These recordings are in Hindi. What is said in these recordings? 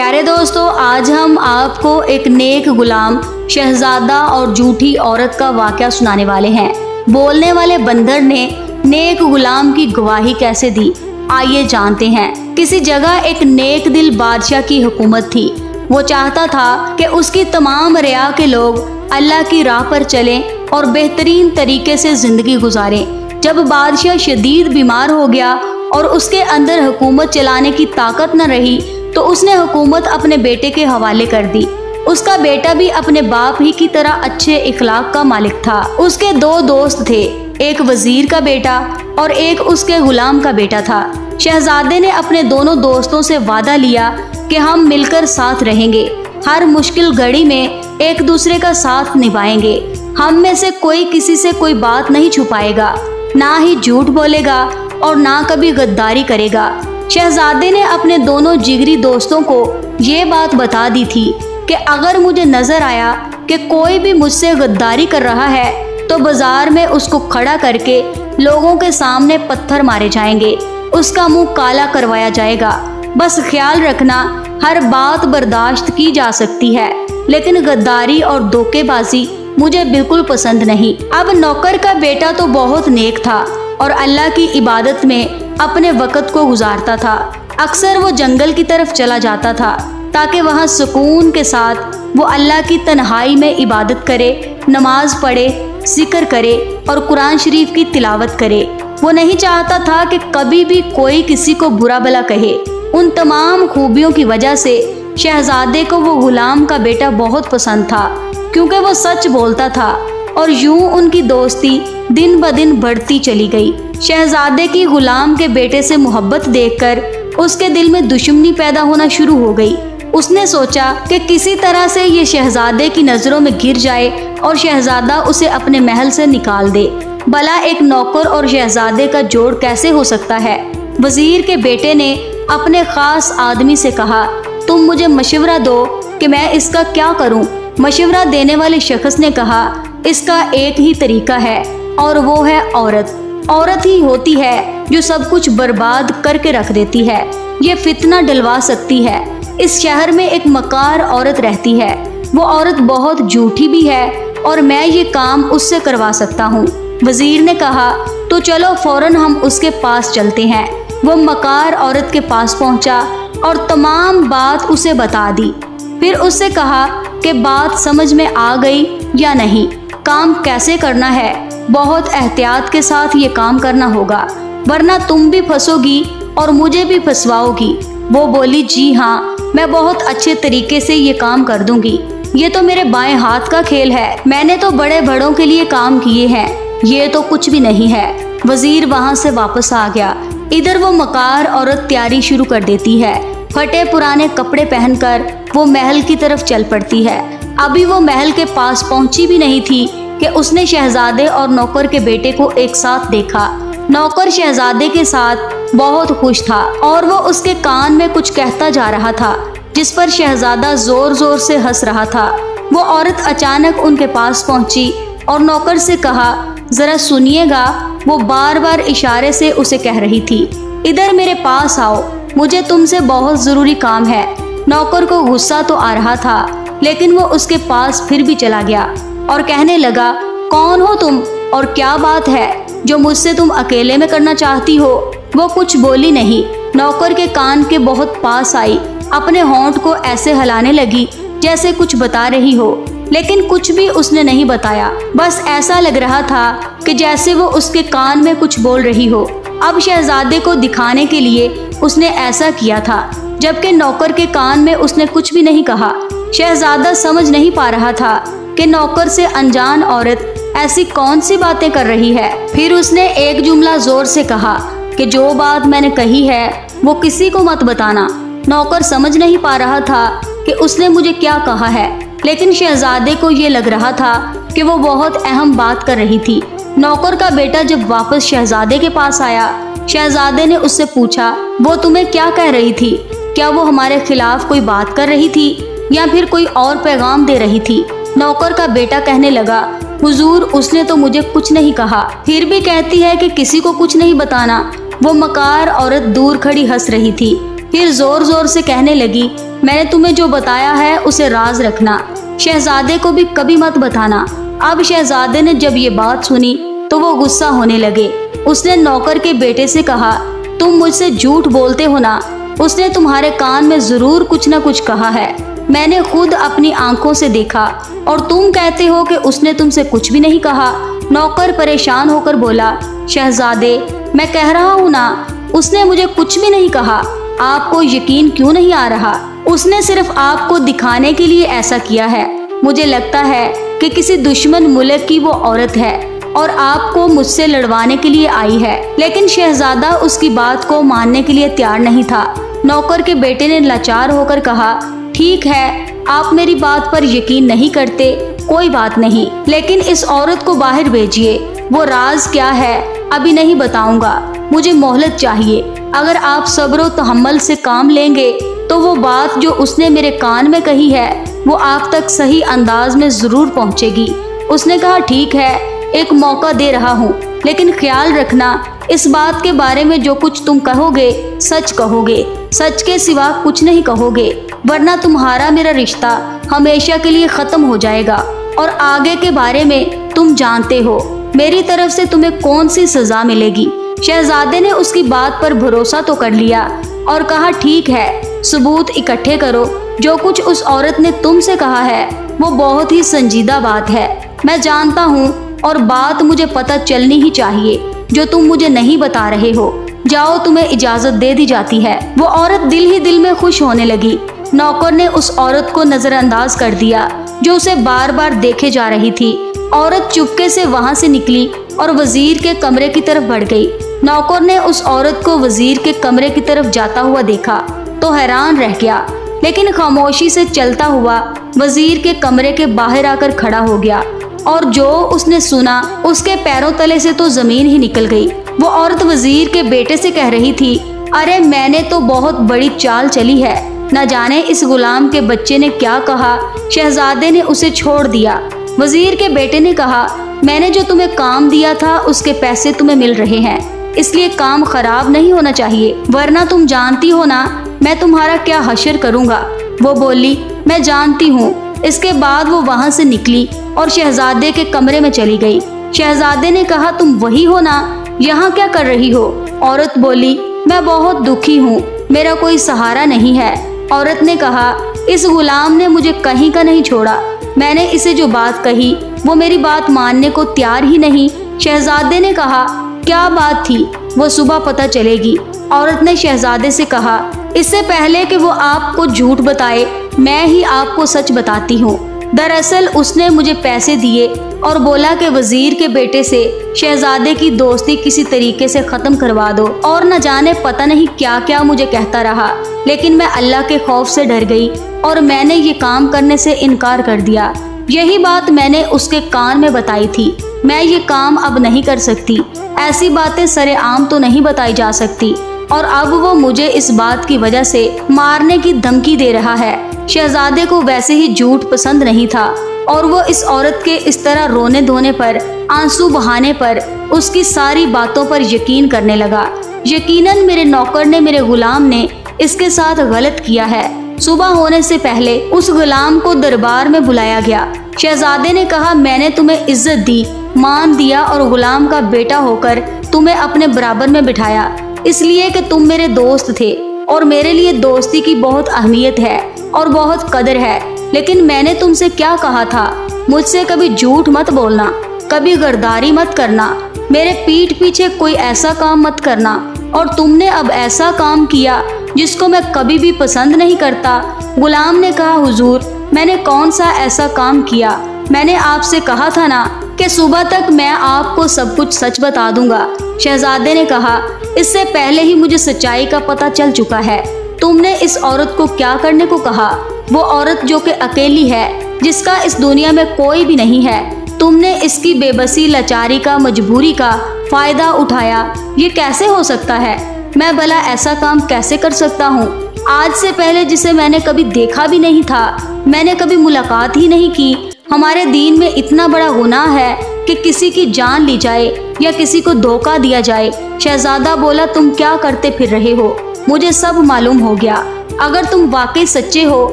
प्यारे दोस्तों, आज हम आपको एक नेक गुलाम, शहजादा और झूठी औरत का वाक्य सुनाने वाले हैं। बोलने वाले बंदर ने नेक गुलाम की गवाही कैसे दी? आइए जानते हैं। किसी जगह एक नेक दिल बादशाह की हुकूमत थी। वो चाहता था कि उसकी तमाम रिया के लोग अल्लाह की राह पर चलें और बेहतरीन तरीके से ज़िंदगी गुजारें। जब बादशाह शदीद बीमार हो गया और उसके अंदर हुकूमत चलाने की ताकत न रही तो उसने हुकूमत अपने बेटे के हवाले कर दी। उसका बेटा भी अपने बाप ही की तरह अच्छे इखलाक का मालिक था। उसके दो दोस्त थे, एक वज़ीर का बेटा और एक उसके गुलाम का बेटा था। शहजादे ने अपने दोनों दोस्तों से वादा लिया कि हम मिलकर साथ रहेंगे। हर मुश्किल घड़ी में एक दूसरे का साथ निभाएँगे। हम में से कोई किसी से कोई बात नहीं छुपाएगा, ना ही झूठ बोलेगा और ना कभी गद्दारी करेगा। शहजादे ने अपने दोनों जिगरी दोस्तों को ये बात बता दी थी कि अगर मुझे नज़र आया कि कोई भी मुझसे गद्दारी कर रहा है तो बाज़ार में उसको खड़ा करके लोगों के सामने पत्थर मारे जाएँगे। उसका मुँह काला करवाया जाएगा। बस ख्याल रखना, हर बात बर्दाश्त की जा सकती है। लेकिन गद्दारी और धोखेबाजी मुझे बिल्कुल पसंद नहीं। अब नौकर का बेटा तो बहुत नेक था और अल्लाह की इबादत में अपने वक़्त को गुजारता था। अक्सर वो जंगल की तरफ़ चला जाता था, ताकि वहाँ सुकून के साथ वो अल्लाह की तन्हाई में इबादत करे, नमाज़ पढ़े, ज़िक्र करे और कुरान शरीफ की तिलावत करे। वो नहीं चाहता था कि कभी भी कोई किसी को बुरा भला कहे। उन तमाम खूबियों की वजह से शहजादे को वो गुलाम का बेटा बहुत पसंद था, क्योंकि वो सच बोलता था। और यूँ उनकी दोस्ती दिन ब दिन बढ़ती चली गई। शहजादे की गुलाम के बेटे से मोहब्बत देखकर उसके दिल में दुश्मनी पैदा होना शुरू हो गई। उसने सोचा कि किसी तरह से ये शहजादे की नज़रों में गिर जाए और शहजादा उसे अपने महल से निकाल दे। भला एक नौकर और शहजादे का जोड़ कैसे हो सकता है? वज़ीर के बेटे ने अपने खास आदमी से कहा, तुम मुझे मशवरा दो कि मैं इसका क्या करूँ? मशवरा देने वाले शख्स ने कहा इसका एक ही तरीका है, और वो है औरत। औरत ही होती है जो सब कुछ बर्बाद करके रख देती है। ये फितना डलवा सकती है। इस शहर में एक मकार औरत रहती है। वो औरत बहुत झूठी भी है, और मैं ये काम उससे करवा सकता हूँ। वज़ीर ने कहा तो चलो फ़ौरन हम उसके पास चलते हैं। वो मकार औरत के पास पहुँचा, और तमाम बात उसे बता दी। फिर उससे कहा कि बात समझ में आ गई या नहीं। काम कैसे करना है? बहुत एहतियात के साथ ये काम करना होगा। वरना तुम भी फंसोगी और मुझे भी फंसवाओगी। वो बोली, जी हाँ मैं बहुत अच्छे तरीके से ये काम कर दूँगी। ये तो मेरे बाएँ हाथ का खेल है। मैंने तो बड़े बड़ों के लिए काम किए हैं। ये तो कुछ भी नहीं है। वज़ीर वहाँ से वापस आ गया। इधर वो मकार औरत तैयारी शुरू कर देती है। फटे पुराने कपड़े पहनकर वो महल की तरफ़ चल पड़ती है। अभी वो महल के पास पहुँची भी नहीं थी कि उसने शहजादे और नौकर के बेटे को एक साथ देखा। नौकर शहजादे के साथ बहुत खुश था और वो उसके कान में कुछ कहता जा रहा था, जिस पर शहजादा ज़ोर ज़ोर से हंस रहा था। वो औरत अचानक उनके पास पहुँची और नौकर से कहा, जरा सुनिएगा, वो बार बार इशारे से उसे कह रही थी। इधर मेरे पास आओ, मुझे तुमसे बहुत ज़रूरी काम है। नौकर को गुस्सा तो आ रहा था लेकिन वो उसके पास फिर भी चला गया और कहने लगा, कौन हो तुम और क्या बात है? जो मुझसे तुम अकेले में करना चाहती हो। वो कुछ बोली नहीं। नौकर के कान के बहुत पास आई, अपने होंठ को ऐसे हलाने लगी जैसे कुछ बता रही हो। लेकिन कुछ भी उसने नहीं बताया। बस ऐसा लग रहा था कि जैसे वो उसके कान में कुछ बोल रही हो। अब शहजादे को दिखाने के लिए उसने ऐसा किया था, जबकि नौकर के कान में उसने कुछ भी नहीं कहा। शहजादा समझ नहीं पा रहा था कि नौकर से अनजान औरत ऐसी कौन सी बातें कर रही है। फिर उसने एक जुमला ज़ोर से कहा कि जो बात मैंने कही है, वो किसी को मत बताना। नौकर समझ नहीं पा रहा था कि उसने मुझे क्या कहा है, लेकिन शहजादे को ये लग रहा था कि वो बहुत अहम बात कर रही थी। नौकर का बेटा जब वापस शहजादे के पास आया, शहजादे ने उससे पूछा, वो तुम्हें क्या कह रही थी? क्या वो हमारे खिलाफ कोई बात कर रही थी? या फिर कोई और पैगाम दे रही थी। नौकर का बेटा कहने लगा, हुजूर, उसने तो मुझे कुछ नहीं कहा। फिर भी कहती है कि किसी को कुछ नहीं बताना। वो मकार औरत दूर खड़ी हंस रही थी। फिर ज़ोर ज़ोर से कहने लगी, मैंने तुम्हें जो बताया है, उसे राज रखना। शहजादे को भी कभी मत बताना। अब शहजादे ने जब ये बात सुनी तो वो गुस्सा होने लगे। उसने नौकर के बेटे से कहा, तुम मुझसे झूठ बोलते हो ना। उसने तुम्हारे कान में ज़रूर कुछ न कुछ कहा है। मैंने खुद अपनी आँखों से देखा और तुम कहते हो कि उसने तुमसे कुछ भी नहीं कहा। नौकर परेशान होकर बोला, शहजादे, मैं कह रहा हूँ ना, उसने मुझे कुछ भी नहीं कहा। आपको यकीन क्यों नहीं आ रहा? उसने सिर्फ़ आपको दिखाने के लिए ऐसा किया है। मुझे लगता है कि किसी दुश्मन मुल्क की वो औरत है और आपको मुझसे लड़वाने के लिए आई है। लेकिन शहजादा उसकी बात को मानने के लिए तैयार नहीं था। नौकर के बेटे ने लाचार होकर कहा ठीक है, आप मेरी बात पर यकीन नहीं करते, कोई बात नहीं। लेकिन इस औरत को बाहर भेजिए। वो राज क्या है, अभी नहीं बताऊँगा। मुझे मोहलत चाहिए। अगर आप सब्र तहमल से काम लेंगे तो वो बात जो उसने मेरे कान में कही है, वो आप तक सही अंदाज में ज़रूर पहुंचेगी। उसने कहा, ठीक है, एक मौका दे रहा हूँ। लेकिन ख्याल रखना, इस बात के बारे में जो कुछ तुम कहोगे, सच कहोगे। सच के सिवा कुछ नहीं कहोगे, वरना तुम्हारा मेरा रिश्ता हमेशा के लिए खत्म हो जाएगा। और आगे के बारे में तुम जानते हो, मेरी तरफ़ से तुम्हें कौन सी सजा मिलेगी? शहजादे ने उसकी बात पर भरोसा तो कर लिया और कहा, ठीक है, सबूत इकट्ठे करो। जो कुछ उस औरत ने तुमसे कहा है, वो बहुत ही संजीदा बात है। मैं जानता हूँ और बात मुझे पता चलनी ही चाहिए, जो तुम मुझे नहीं बता रहे हो। जाओ तुम्हें इजाज़त दे दी जाती है। वो औरत दिल ही दिल में खुश होने लगी। नौकर ने उस औरत को नजरअंदाज कर दिया, जो उसे बार बार देखे जा रही थी। औरत चुपके से वहाँ से निकली और वज़ीर के कमरे की तरफ़ बढ़ गई। नौकर ने उस औरत को वज़ीर के कमरे की तरफ़ जाता हुआ देखा तो हैरान रह गया। लेकिन खामोशी से चलता हुआ वज़ीर के कमरे के बाहर आकर खड़ा हो गया और जो उसने सुना, उसके पैरों तले से तो ज़मीन ही निकल गई। वो औरत वज़ीर के बेटे से कह रही थी, अरे, मैंने तो बहुत बड़ी चाल चली है। न जाने इस गुलाम के बच्चे ने क्या कहा। शहजादे ने उसे छोड़ दिया। वज़ीर के बेटे ने कहा, मैंने जो तुम्हें काम दिया था, उसके पैसे तुम्हें मिल रहे हैं। इसलिए काम खराब नहीं होना चाहिए, वरना तुम जानती हो ना, मैं तुम्हारा क्या हशर करूँगा? वो बोली, मैं जानती हूँ। इसके बाद वो वहाँ से निकली और शहजादे के कमरे में चली गई। शहजादे ने कहा, तुम वही हो ना यहाँ क्या कर रही हो? औरत बोली, मैं बहुत दुखी हूँ, मेरा कोई सहारा नहीं है। औरत ने कहा, इस गुलाम ने मुझे कहीं का नहीं छोड़ा। मैंने इसे जो बात कही, वो मेरी बात मानने को तैयार ही नहीं। शहजादे ने कहा, क्या बात थी? वो सुबह पता चलेगी। औरत ने शहजादे से कहा, इससे पहले कि वो आपको झूठ बताए, मैं ही आपको सच बताती हूँ। दरअसल उसने मुझे पैसे दिए और बोला कि वज़ीर के बेटे से शहजादे की दोस्ती किसी तरीके से ख़त्म करवा दो और न जाने पता नहीं क्या क्या मुझे कहता रहा। लेकिन मैं अल्लाह के खौफ से डर गई और मैंने ये काम करने से इनकार कर दिया। यही बात मैंने उसके कान में बताई थी। मैं ये काम अब नहीं कर सकती। ऐसी बातें सरे आम तो नहीं बताई जा सकती। और अब वो मुझे इस बात की वजह से मारने की धमकी दे रहा है। शहजादे को वैसे ही झूठ पसंद नहीं था और वो इस औरत के इस तरह रोने धोने पर, आँसू बहाने पर उसकी सारी बातों पर यकीन करने लगा। यकीनन मेरे नौकर ने मेरे गुलाम ने इसके साथ गलत किया है। सुबह होने से पहले उस गुलाम को दरबार में बुलाया गया। शहजादे ने कहा, मैंने तुम्हें इज़्ज़त दी, मान दिया और गुलाम का बेटा होकर तुम्हें अपने बराबर में बिठाया। इसलिए कि तुम मेरे दोस्त थे और मेरे लिए दोस्ती की बहुत अहमियत है। और बहुत कदर है। लेकिन मैंने तुमसे क्या कहा था? मुझसे कभी झूठ मत बोलना, कभी गर्दारी मत करना। मेरे पीठ पीछे कोई ऐसा काम मत करना। और तुमने अब ऐसा काम किया जिसको मैं कभी भी पसंद नहीं करता। गुलाम ने कहा, हुजूर, मैंने कौन सा ऐसा काम किया? मैंने आपसे कहा था ना कि सुबह तक मैं आपको सब कुछ सच बता दूँगा। शहजादे ने कहा, इससे पहले ही मुझे सच्चाई का पता चल चुका है। तुमने इस औरत को क्या करने को कहा? वो औरत जो कि अकेली है, जिसका इस दुनिया में कोई भी नहीं है, तुमने इसकी बेबसी लाचारी का, मजबूरी का फ़ायदा उठाया। ये कैसे हो सकता है? मैं भला ऐसा काम कैसे कर सकता हूँ? आज से पहले जिसे मैंने कभी देखा भी नहीं था, मैंने कभी मुलाकात ही नहीं की। हमारे दीन में इतना बड़ा गुनाह है कि किसी की जान ली जाए या किसी को धोखा दिया जाए। शहजादा बोला, तुम क्या करते फिर रहे हो? मुझे सब मालूम हो गया। अगर तुम वाकई सच्चे हो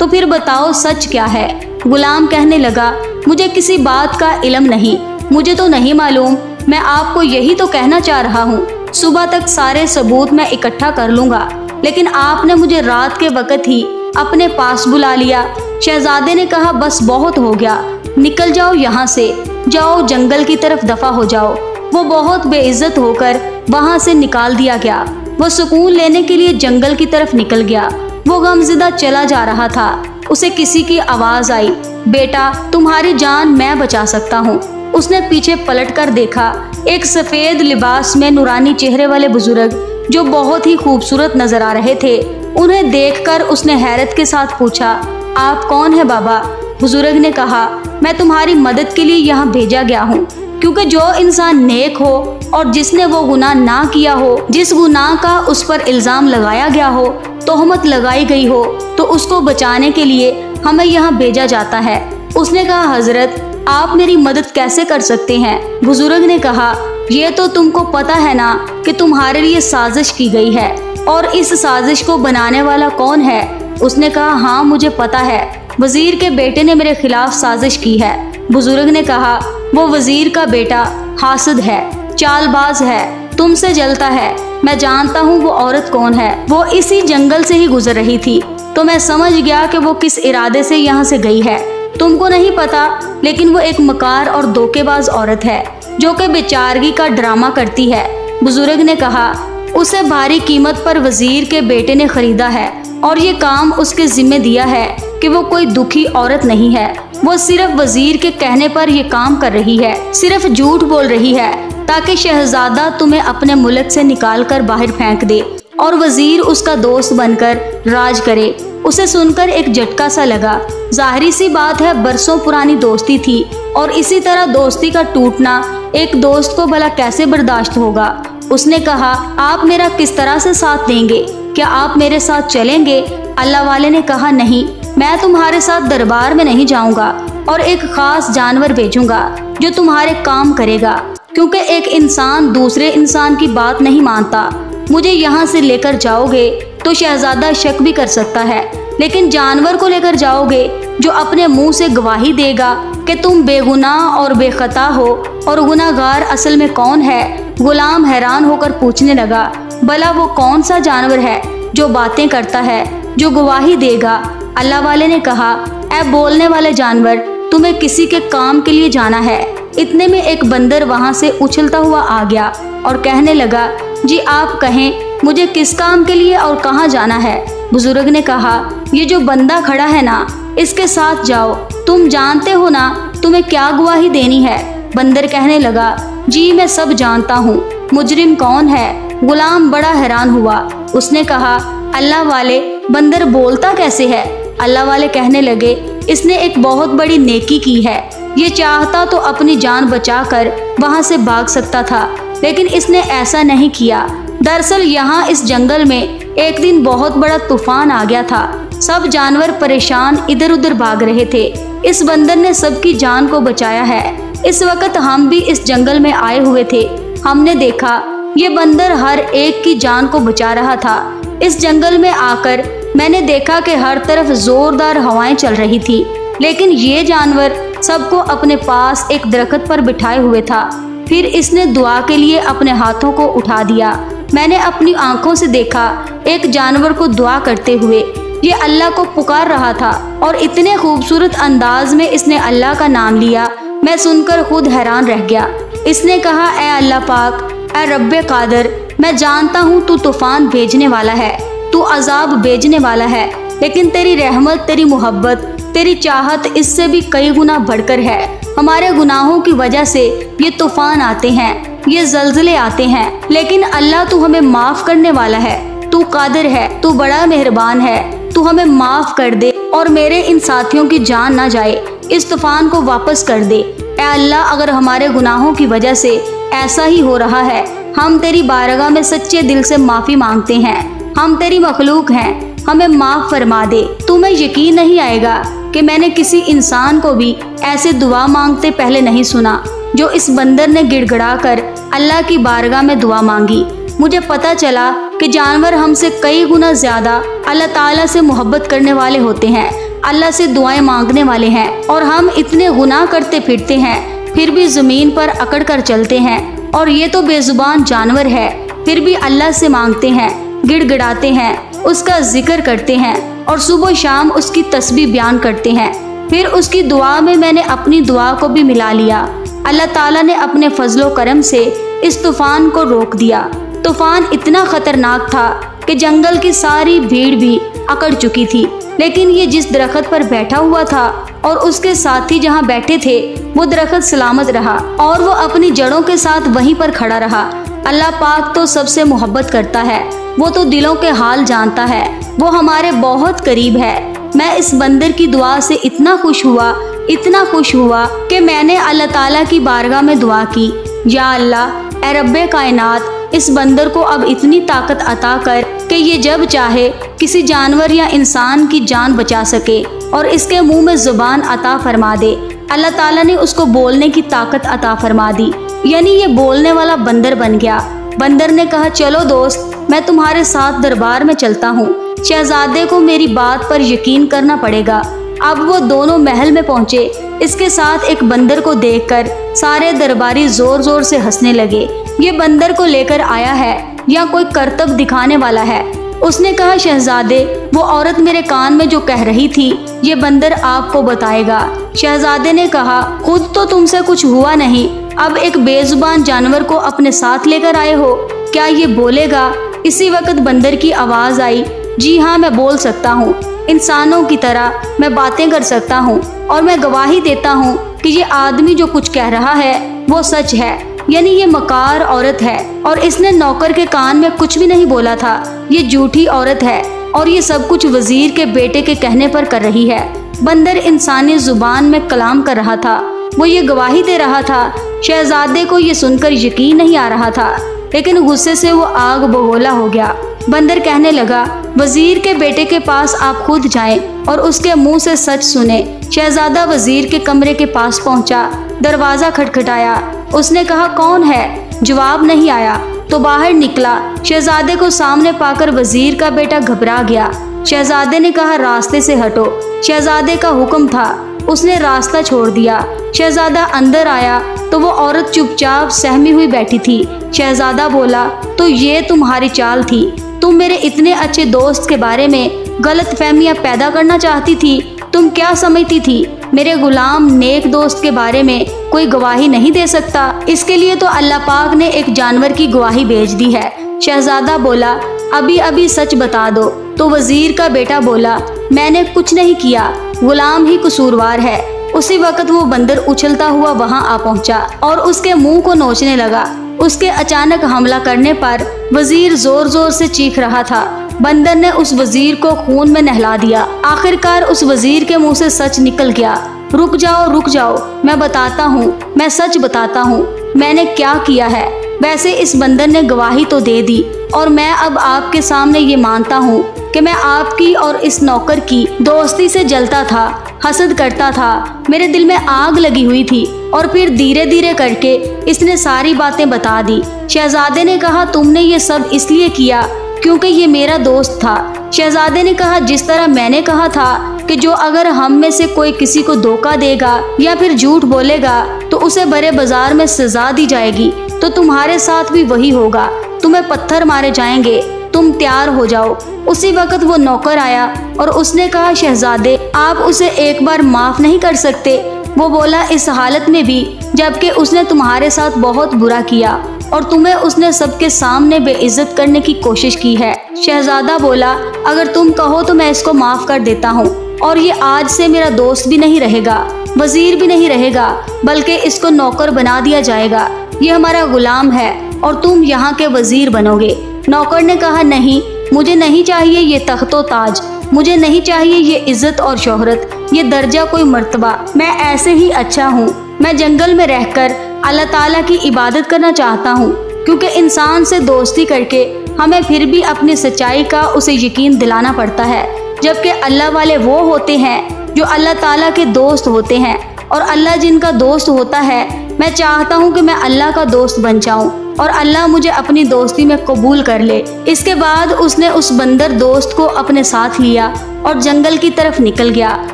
तो फिर बताओ सच क्या है। गुलाम कहने लगा, मुझे किसी बात का इलम नहीं। मुझे तो नहीं मालूम। मैं आपको यही तो कहना चाह रहा हूँ। सुबह तक सारे सबूत मैं इकट्ठा कर लूँगा। लेकिन आपने मुझे रात के वक्त ही अपने पास बुला लिया। शहजादे ने कहा, बस बहुत हो गया। निकल जाओ यहाँ से। जाओ, जंगल की तरफ़ दफ़ा हो जाओ। वो बहुत बेइज्जत होकर वहाँ से निकाल दिया गया। वो सुकून लेने के लिए जंगल की तरफ़ निकल गया। वो गमजिदा चला जा रहा था। उसे किसी की आवाज़ आई, बेटा, तुम्हारी जान मैं बचा सकता हूँ। उसने पीछे पलट कर देखा, एक सफ़ेद लिबास में नूरानी चेहरे वाले बुज़ुर्ग, जो बहुत ही खूबसूरत नज़र आ रहे थे। उन्हें देखकर उसने हैरत के साथ पूछा, आप कौन है बाबा? बुज़ुर्ग ने कहा, मैं तुम्हारी मदद के लिए यहाँ भेजा गया हूँ। क्योंकि जो इंसान नेक हो और जिसने वो गुनाह ना किया हो, जिस गुनाह का उस पर इल्ज़ाम लगाया गया हो, तोहमत लगाई गई हो तो उसको बचाने के लिए हमें यहाँ भेजा जाता है। उसने कहा, हज़रत, आप मेरी मदद कैसे कर सकते हैं? बुज़ुर्ग ने कहा, ये तो तुमको पता है ना कि तुम्हारे लिए साजिश की गई है, और इस साजिश को बनाने वाला कौन है? उसने कहा हाँ मुझे पता है। वज़ीर के बेटे ने मेरे खिलाफ साजिश की है। बुज़ुर्ग ने कहा वो वज़ीर का बेटा हासद है, चालबाज है, तुमसे जलता है। मैं जानता हूँ वो औरत कौन है। वो इसी जंगल से ही गुजर रही थी। तो मैं समझ गया कि वो किस इरादे से यहाँ से गई है। तुमको नहीं पता, लेकिन वो एक मकार और धोखेबाज औरत है, जो कि बेचारगी का ड्रामा करती है। बुज़ुर्ग ने कहा, उसे भारी कीमत पर वज़ीर के बेटे ने खरीदा है और ये काम उसके जिम्मे दिया है। कि वो कोई दुखी औरत नहीं है। वो सिर्फ़ वज़ीर के कहने पर ये काम कर रही है। सिर्फ़ झूठ बोल रही है, ताकि शहजादा तुम्हें अपने मुल्क से निकाल कर बाहर फेंक दे और वज़ीर उसका दोस्त बनकर राज करे। उसे सुनकर एक झटका सा लगा। जाहिरी सी बात है, बरसों पुरानी दोस्ती थी और इसी तरह दोस्ती का टूटना एक दोस्त को भला कैसे बर्दाश्त होगा? उसने कहा, आप मेरा किस तरह से साथ देंगे? क्या आप मेरे साथ चलेंगे? अल्लाह वाले ने कहा, नहीं। मैं तुम्हारे साथ दरबार में नहीं जाऊँगा और एक खास जानवर भेजूँगा जो तुम्हारे काम करेगा, क्योंकि एक इंसान दूसरे इंसान की बात नहीं मानता। मुझे यहाँ से लेकर जाओगे तो शहजादा शक भी कर सकता है, लेकिन जानवर को लेकर जाओगे जो अपने मुँह से गवाही देगा कि तुम बेगुनाह और बेखता हो और गुनागार असल में कौन है, गुलाम हैरान होकर पूछने लगा, भला वो कौन सा जानवर है जो बातें करता है, जो गवाही देगा अल्लाह वाले ने कहा ए बोलने वाले जानवर, तुम्हें किसी के काम के लिए जाना है। इतने में एक बंदर वहाँ से उछलता हुआ आ गया और कहने लगा, जी आप कहें, मुझे किस काम के लिए और कहाँ जाना है? बुज़ुर्ग ने कहा, ये जो बंदा खड़ा है ना, इसके साथ जाओ। तुम जानते हो ना, तुम्हें क्या गवाही देनी है? बंदर कहने लगा, जी मैं सब जानता हूँ। मुजरिम कौन है? गुलाम बड़ा हैरान हुआ। उसने कहा, अल्लाह वाले, बंदर बोलता कैसे है? अल्लाह वाले कहने लगे, इसने एक बहुत बड़ी नेकी की है। ये चाहता तो अपनी जान बचाकर वहाँ से भाग सकता था, लेकिन इसने ऐसा नहीं किया। दरअसल यहाँ इस जंगल में एक दिन बहुत बड़ा तूफ़ान आ गया था। सब जानवर परेशान इधर उधर भाग रहे थे। इस बंदर ने सबकी जान को बचाया है। इस वक्त हम भी इस जंगल में आए हुए थे। हमने देखा, ये बंदर हर एक की जान को बचा रहा था। इस जंगल में आकर मैंने देखा कि हर तरफ़ जोरदार हवाएँ चल रही थी, लेकिन ये जानवर सबको अपने पास एक दरख्त पर बिठाए हुए था। फिर इसने दुआ के लिए अपने हाथों को उठा दिया। मैंने अपनी आँखों से देखा एक जानवर को दुआ करते हुए। ये अल्लाह को पुकार रहा था और इतने खूबसूरत अंदाज में इसने अल्लाह का नाम लिया। मैं सुनकर खुद हैरान रह गया। इसने कहा, ए अल्लाह पाक, ए रब कादर, मैं जानता हूँ तू तूफ़ान भेजने वाला है। तू अजाब भेजने वाला है, लेकिन तेरी रहमत, तेरी मोहब्बत, तेरी चाहत इससे भी कई गुना बढ़कर है। हमारे गुनाहों की वजह से ये तूफ़ान आते हैं, ये जलजले आते हैं, लेकिन अल्लाह तू हमें माफ़ करने वाला है। तू कादिर है, तू बड़ा मेहरबान है, तू हमें माफ़ कर दे और मेरे इन साथियों की जान ना जाए, इस तूफ़ान को वापस कर दे। ए अल्लाह, अगर हमारे गुनाहों की वजह से ऐसा ही हो रहा है, हम तेरी बारगाह में सच्चे दिल से माफ़ी मांगते हैं। हम तेरी मखलूक हैं। हमें माफ़ फरमा दे। तुम्हें यकीन नहीं आएगा कि मैंने किसी इंसान को भी ऐसे दुआ मांगते पहले नहीं सुना, जो इस बंदर ने गिड़गड़ा कर अल्लाह की बारगाह में दुआ मांगी। मुझे पता चला कि जानवर हमसे कई गुना ज़्यादा अल्लाह ताला से मोहब्बत करने वाले होते हैं, अल्लाह से दुआएँ मांगने वाले हैं, और हम इतने गुनाह करते फिरते हैं, फिर भी ज़मीन पर अकड़ कर चलते हैं, और ये तो बेजुबान जानवर है, फिर भी अल्लाह से मांगते हैं। गिड़गिड़ाते हैं, उसका ज़िक्र करते हैं और सुबह शाम उसकी तस्वीर बयान करते हैं। फिर उसकी दुआ में मैंने अपनी दुआ को भी मिला लिया। अल्लाह ताला ने अपने फजलो करम से इस तूफ़ान को रोक दिया। तूफ़ान इतना खतरनाक था कि जंगल की सारी भीड़ भी अकड़ चुकी थी। लेकिन ये जिस दरख्त पर बैठा हुआ था और उसके साथी जहाँ बैठे थे, वो दरख्त सलामत रहा और वो अपनी जड़ों के साथ वहीं पर खड़ा रहा। अल्लाह पाक तो सबसे मोहब्बत करता है। वो तो दिलों के हाल जानता है। वो हमारे बहुत करीब है। मैं इस बंदर की दुआ से इतना खुश हुआ, इतना खुश हुआ कि मैंने अल्लाह ताला की बारगाह में दुआ की। या अल्लाह, ए रब कायनात, इस बंदर को अब इतनी ताकत अता कर कि ये जब चाहे, किसी जानवर या इंसान की जान बचा सके और इसके मुँह में ज़ुबान अता फरमा दे। अल्लाह ताला ने उसको बोलने की ताकत अता फरमा दी। यानी ये बोलने वाला बंदर बन गया। बंदर ने कहा, चलो दोस्त, मैं तुम्हारे साथ दरबार में चलता हूँ। शहजादे को मेरी बात पर यकीन करना पड़ेगा। अब वो दोनों महल में पहुँचे। इसके साथ एक बंदर को देखकर सारे दरबारी ज़ोर ज़ोर से हंसने लगे। ये बंदर को लेकर आया है या कोई करतब दिखाने वाला है? उसने कहा, शहजादे, वो औरत मेरे कान में जो कह रही थी, ये बंदर आपको बताएगा। शहजादे ने कहा, खुद तो तुमसे कुछ हुआ नहीं। अब एक बेजुबान जानवर को अपने साथ लेकर आए हो। क्या ये बोलेगा? इसी वक्त बंदर की आवाज़ आई। जी हाँ मैं बोल सकता हूँ। इंसानों की तरह मैं बातें कर सकता हूँ और मैं गवाही देता हूँ कि ये आदमी जो कुछ कह रहा है, वो सच है। यानी ये मकार औरत है और इसने नौकर के कान में कुछ भी नहीं बोला था। ये झूठी औरत है और ये सब कुछ वज़ीर के बेटे के कहने पर कर रही है। बंदर इंसानी ज़ुबान में कलाम कर रहा था। वो ये गवाही दे रहा था शहजादे को ये सुनकर यकीन नहीं आ रहा था, लेकिन गुस्से से वो आग बगोला हो गया। बंदर कहने लगा, वज़ीर के बेटे के पास आप खुद जाएँ और उसके मुँह से सच सुने। शहजादा वज़ीर के कमरे के पास पहुँचा, दरवाज़ा खटखटाया। उसने कहा, कौन है? जवाब नहीं आया। तो बाहर निकला। शहजादे को सामने पाकर वज़ीर का बेटा घबरा गया। शहजादे ने कहा, रास्ते से हटो। शहजादे का हुक्म था उसने रास्ता छोड़ दिया। शहजादा अंदर आया तो वो औरत चुपचाप सहमी हुई बैठी थी। शहजादा बोला तो ये तुम्हारी चाल थी। तुम मेरे इतने अच्छे दोस्त के बारे में गलत फहमियाँ पैदा करना चाहती थी। तुम क्या समझती थी? मेरे गुलाम नेक दोस्त के बारे में कोई गवाही नहीं दे सकता। इसके लिए तो अल्लाह पाक ने एक जानवर की गवाही भेज दी है। शहजादा बोला, अभी अभी सच बता दो। तो वज़ीर का बेटा बोला, मैंने कुछ नहीं किया। गुलाम ही कसूरवार है। उसी वक्त वो बंदर उछलता हुआ वहाँ आ पहुँचा और उसके मुँह को नोचने लगा। उसके अचानक हमला करने पर वज़ीर ज़ोर ज़ोर से चीख रहा था। बंदर ने उस वज़ीर को खून में नहला दिया। आखिरकार उस वज़ीर के मुँह से सच निकल गया। रुक जाओ रुक जाओ, मैं बताता हूँ, मैं सच बताता हूँ, मैंने क्या किया है? वैसे इस बंदर ने गवाही तो दे दी और मैं अब आपके सामने ये मानता हूँ कि मैं आपकी और इस नौकर की दोस्ती से जलता था, हसद करता था। मेरे दिल में आग लगी हुई थी और फिर धीरे धीरे करके इसने सारी बातें बता दी। शहजादे ने कहा, तुमने ये सब इसलिए किया क्योंकि ये मेरा दोस्त था। शहजादे ने कहा, जिस तरह मैंने कहा था कि जो अगर हम में से कोई किसी को धोखा देगा या फिर झूठ बोलेगा तो उसे बड़े बाज़ार में सजा दी जाएगी। तो तुम्हारे साथ भी वही होगा। तुम्हें पत्थर मारे जाएँगे। तुम तैयार हो जाओ। उसी वक्त वो नौकर आया और उसने कहा, शहजादे, आप उसे एक बार माफ़ नहीं कर सकते। वो बोला, इस हालत में भी, जबकि उसने तुम्हारे साथ बहुत बुरा किया और तुम्हें उसने सबके सामने बेइज्जत करने की कोशिश की है। शहजादा बोला, अगर तुम कहो तो मैं इसको माफ़ कर देता हूँ और ये आज से मेरा दोस्त भी नहीं रहेगा, वज़ीर भी नहीं रहेगा, बल्कि इसको नौकर बना दिया जाएगा। ये हमारा गुलाम है और तुम यहाँ के वज़ीर बनोगे। नौकर ने कहा, नहीं, मुझे नहीं चाहिए ये तख्तो ताज, मुझे नहीं चाहिए ये इज़्ज़त और शोहरत, ये दर्जा कोई मर्तबा। मैं ऐसे ही अच्छा हूँ। मैं जंगल में रहकर अल्लाह ताला की इबादत करना चाहता हूँ, क्योंकि इंसान से दोस्ती करके हमें फिर भी अपनी सच्चाई का उसे यकीन दिलाना पड़ता है। जबकि अल्लाह वाले वो होते हैं जो अल्लाह ताला के दोस्त होते हैं, और अल्लाह जिनका दोस्त होता है, मैं चाहता हूँ कि मैं अल्लाह का दोस्त बन जाऊँ। और अल्लाह मुझे अपनी दोस्ती में कबूल कर ले। इसके बाद उसने उस बंदर दोस्त को अपने साथ लिया और जंगल की तरफ़ निकल गया।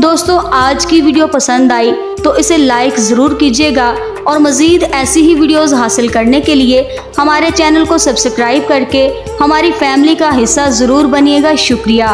दोस्तों, आज की वीडियो पसंद आई तो इसे लाइक ज़रूर कीजिएगा और मज़ीद ऐसी ही वीडियोस हासिल करने के लिए हमारे चैनल को सब्सक्राइब करके हमारी फैमिली का हिस्सा ज़रूर बनिएगा। शुक्रिया।